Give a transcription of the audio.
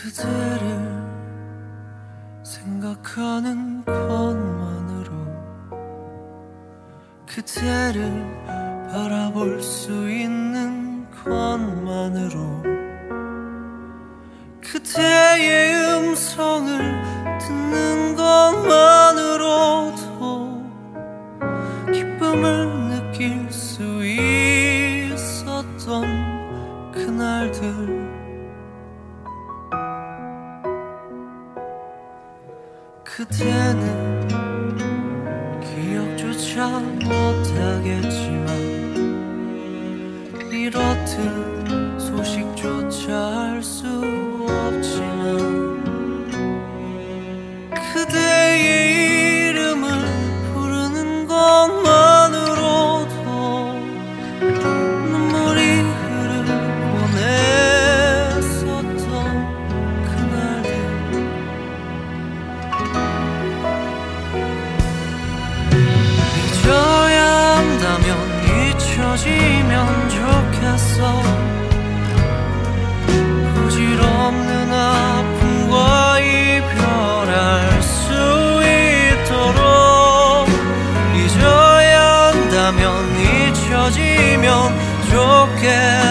그대를 생각하는 것만으로 그대를 바라볼 수 있는 것만으로 그대의 음성을 듣는 것만으로도 기쁨을 느낄 수 있었던 그날들 그대는 기억조차 못하겠지만 이렇듯 소식조차 알 수 없지만 그대 있어 부질없는 아픔과 이별할 수 있도록 잊어야 한다면 잊혀지면 좋겠